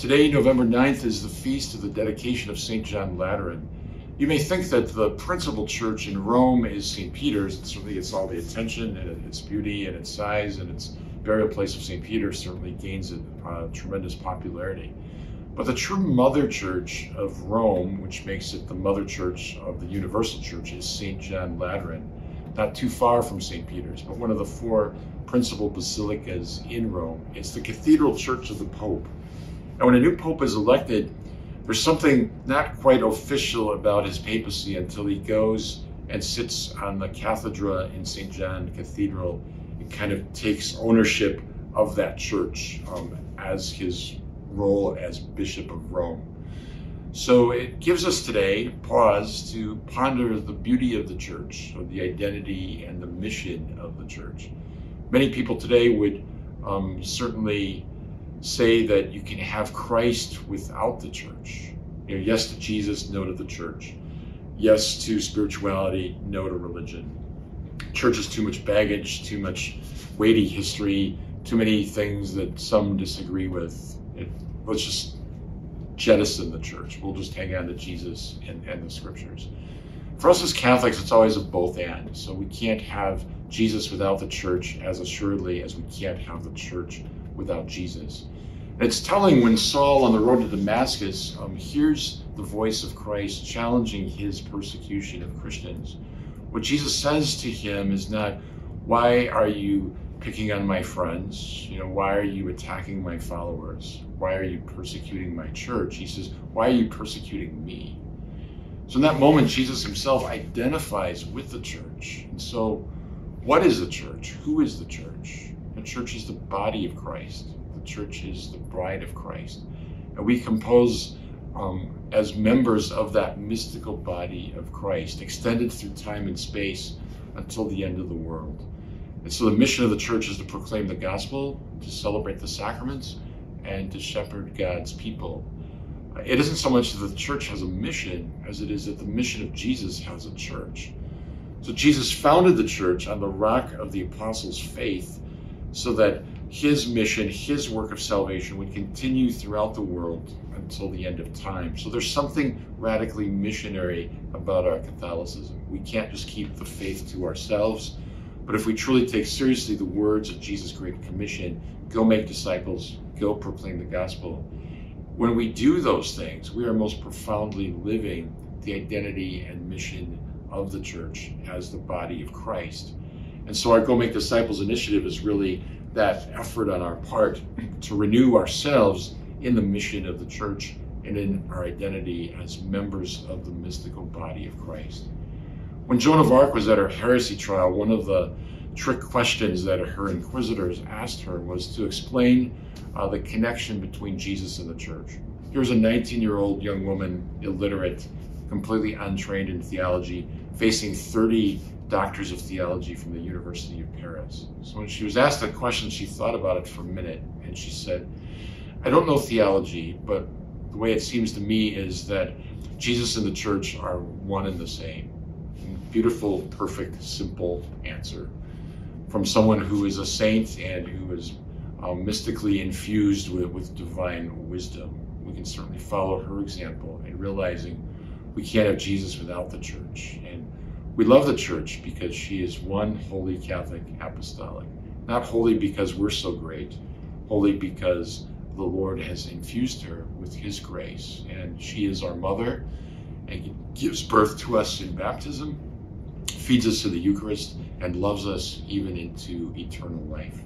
Today, November 9th, is the feast of the dedication of St. John Lateran. You may think that the principal church in Rome is St. Peter's. It certainly gets all the attention and its beauty and its size and its burial place of St. Peter certainly gains a uh, tremendous popularity. But the true mother church of Rome, which makes it the mother church of the universal church, is St. John Lateran, not too far from St. Peter's, but one of the four principal basilicas in Rome. It's the cathedral church of the Pope. And when a new Pope is elected, there's something not quite official about his papacy until he goes and sits on the cathedra in St. John Cathedral and kind of takes ownership of that church um, as his role as Bishop of Rome. So it gives us today pause to ponder the beauty of the church, or the identity and the mission of the church. Many people today would um, certainly say that you can have Christ without the church. You know, yes to Jesus, no to the church. Yes to spirituality, no to religion. Church is too much baggage, too much weighty history, too many things that some disagree with. It, let's just jettison the church. We'll just hang on to Jesus and, and the scriptures. For us as Catholics, it's always a both and. So we can't have Jesus without the church as assuredly as we can't have the church without Jesus. It's telling when Saul on the road to Damascus um, hears the voice of Christ challenging his persecution of Christians. What Jesus says to him is not, Why are you picking on my friends? You know, why are you attacking my followers? Why are you persecuting my church? He says, Why are you persecuting me? So in that moment, Jesus himself identifies with the church. And so, what is the church? Who is the church? The church is the body of Christ. The church is the bride of Christ. And we compose um, as members of that mystical body of Christ, extended through time and space until the end of the world. And so the mission of the church is to proclaim the gospel, to celebrate the sacraments, and to shepherd God's people. It isn't so much that the church has a mission as it is that the mission of Jesus has a church. So Jesus founded the church on the rock of the apostles' faith so that his mission, his work of salvation would continue throughout the world until the end of time. So there's something radically missionary about our Catholicism. We can't just keep the faith to ourselves but if we truly take seriously the words of Jesus' Great Commission, go make disciples, go proclaim the gospel, when we do those things, we are most profoundly living the identity and mission of the church as the body of Christ. And so our Go Make Disciples initiative is really that effort on our part to renew ourselves in the mission of the church and in our identity as members of the mystical body of Christ. When Joan of Arc was at her heresy trial, one of the trick questions that her inquisitors asked her was to explain uh, the connection between Jesus and the church. Here's a 19 year old young woman, illiterate, completely untrained in theology, facing 30 doctors of theology from the University of Paris. So when she was asked that question, she thought about it for a minute and she said, I don't know theology, but the way it seems to me is that Jesus and the church are one and the same beautiful, perfect, simple answer from someone who is a saint and who is um, mystically infused with, with divine wisdom. We can certainly follow her example in realizing we can't have Jesus without the church. And we love the church because she is one holy Catholic apostolic. Not holy because we're so great, holy because the Lord has infused her with his grace. And she is our mother and gives birth to us in baptism feeds us to the Eucharist, and loves us even into eternal life.